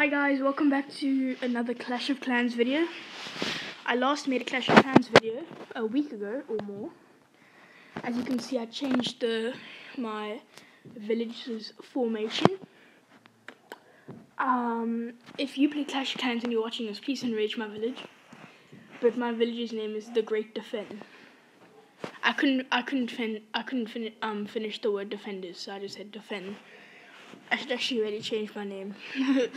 Hi guys, welcome back to another Clash of Clans video. I last made a Clash of Clans video a week ago or more. As you can see, I changed the my village's formation. Um, if you play Clash of Clans and you're watching this, please enrage my village. But my village's name is the Great Defend. I couldn't, I couldn't, fin- I couldn't fin- um, finish the word defenders, so I just said defend. I should actually really change my name.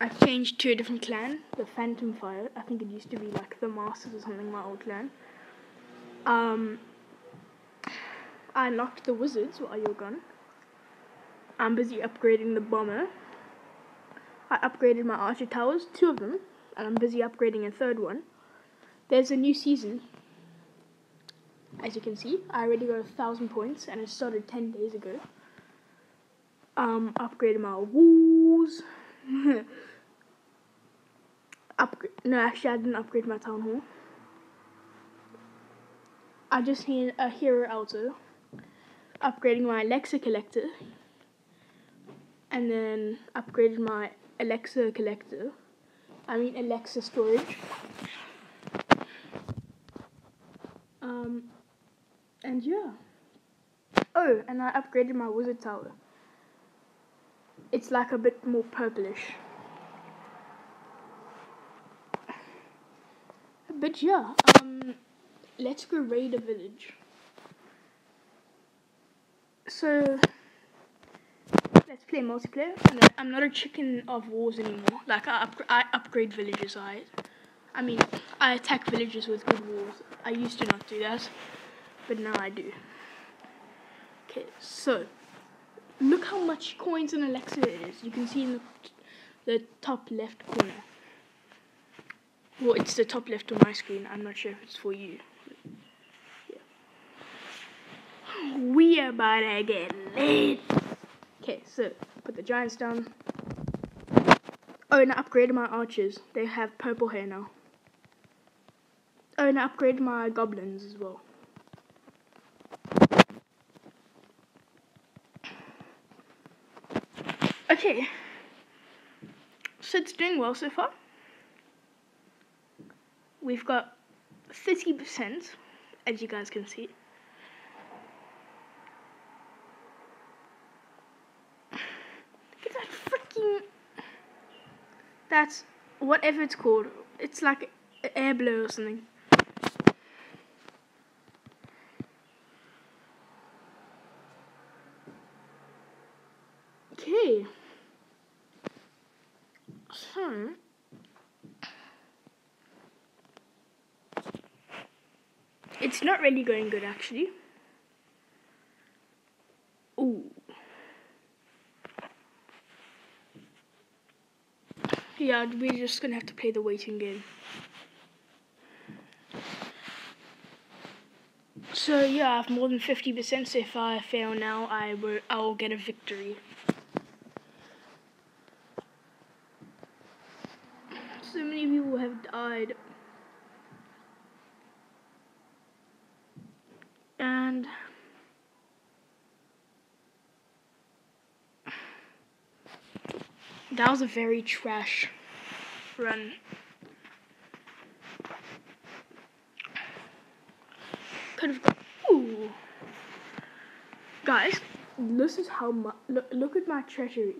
I've changed to a different clan, the Phantom Fire. I think it used to be like the Masters or something, my old clan. Um, I unlocked the Wizards while you're gone. I'm busy upgrading the Bomber. I upgraded my Archer Towers, two of them, and I'm busy upgrading a third one. There's a new season. As you can see, I already got a thousand points, and it started 10 days ago. Um, upgraded my walls. upgrade. No, actually, I didn't upgrade my town hall. I just need a hero altar. Upgrading my Elixir collector. And then upgraded my Elixir collector. I mean Elixir storage. Um, and yeah. Oh, and I upgraded my wizard tower. It's like a bit more purplish. But yeah, um, let's go raid a village. So, let's play multiplayer. I'm not a chicken of wars anymore. Like, I, I upgrade villages, I, I mean, I attack villages with good wars. I used to not do that, but now I do. Okay, so, look how much coins in Elixir is. You can see in the, the top left corner. Well, it's the top left of my screen. I'm not sure if it's for you. Yeah. We are about to get lit. Okay, so put the giants down. Oh, and I upgraded my archers. They have purple hair now. Oh, and I upgraded my goblins as well. Okay. So it's doing well so far. We've got 30%, as you guys can see. Look at that freaking... That's whatever it's called. It's like air blow or something. Okay. So... It's not really going good actually. Ooh. Yeah, we're just gonna have to play the waiting game. So yeah, I have more than fifty percent. So if I fail now, I will I will get a victory. Many people have died. And that was a very trash run. Could have. Ooh. Guys, this is how much. Look, look at my treasury.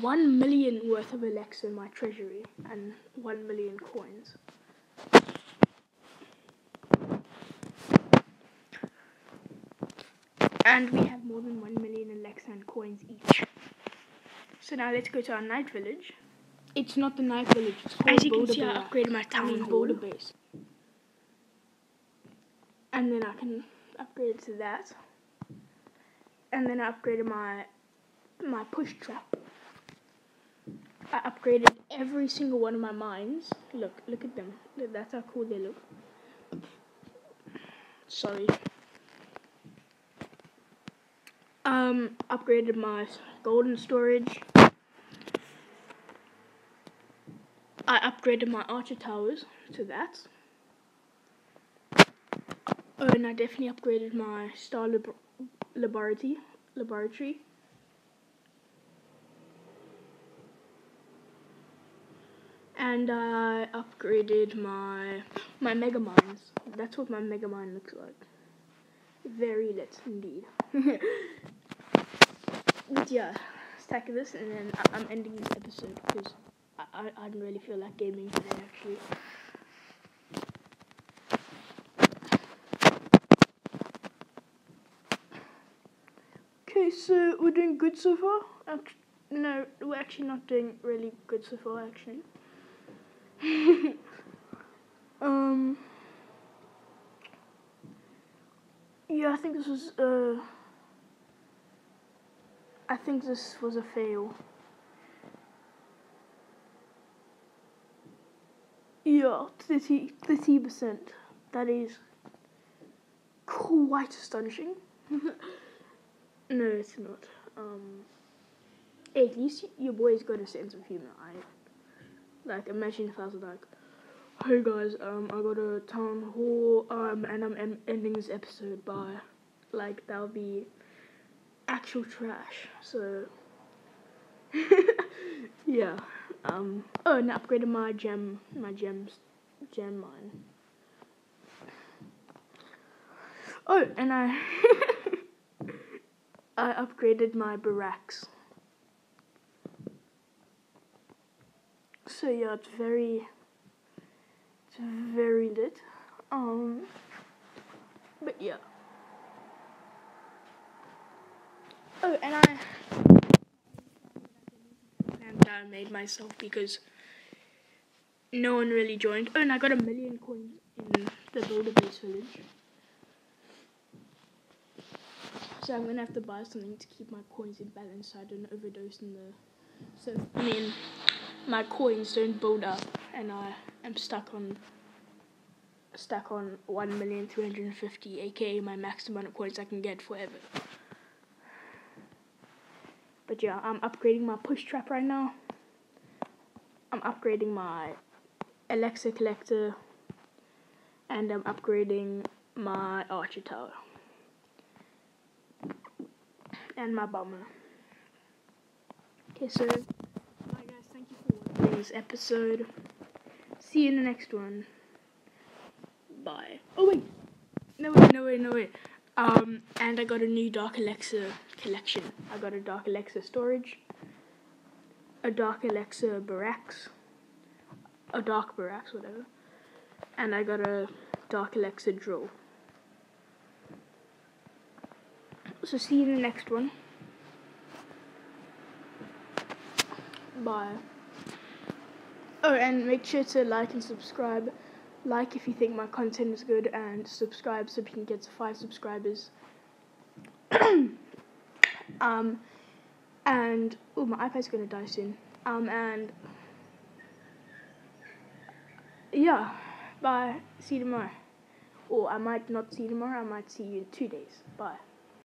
One million worth of Elixir in my treasury and one million coins. And we have more than 1 million Elixir and coins each. So now let's go to our night village. It's not the night village, it's called As you can see, I upgraded my town I mean, hall. base. And then I can upgrade it to that. And then I upgraded my my push trap. I upgraded every single one of my mines. Look, look at them. That's how cool they look. Sorry. Um, upgraded my golden storage. I upgraded my archer towers to that. Oh, and I definitely upgraded my star lab laboratory. Laboratory. And I upgraded my my mega mines. That's what my mega mine looks like. Very lit indeed. but yeah, stack this, and then I- I'm ending this episode because I, I I didn't really feel like gaming today actually. Okay, so we're doing good so far. No, we're actually not doing really good so far. Actually. um. Yeah, I think this was. Uh, I think this was a fail. Yeah, 30 percent. That is quite astonishing. no, it's not. Um, at least your boy's got a sense of humor. I like imagine if I was like, "Hey guys, um, I got a town hall, um, and I'm en- ending this episode by," like that would be actual trash. So yeah. Um. Oh, and I upgraded my gem, my gems, gem mine. Oh, and I I upgraded my barracks. So yeah, it's very, it's very lit. Um, but yeah. Oh, and I and I made myself because no one really joined. Oh, and I got a million coins in the builder base village. So I'm gonna have to buy something to keep my coins in balance so I don't overdose in the. So I mean, my coins don't build up, and I am stuck on. Stuck on one million three hundred and fifty, aka my max amount of coins I can get forever. But yeah, I'm upgrading my push trap right now. I'm upgrading my Elixir collector, and I'm upgrading my archer tower and my bomber. Okay, so bye guys. Thank you for watching this episode. See you in the next one. Bye. Oh wait, no wait, no wait, no wait. Um, and I got a new Dark Elixir collection. I got a Dark Elixir storage, a Dark Elixir barracks, a Dark barracks, whatever, and I got a Dark Elixir drill. So see you in the next one. Bye. Oh, and make sure to like and subscribe. Like if you think my content is good, and subscribe so we can get to five subscribers. um, and oh, my iPad's gonna die soon. Um, and yeah, bye. See you tomorrow. Or I might not see you tomorrow. I might see you in two days. Bye.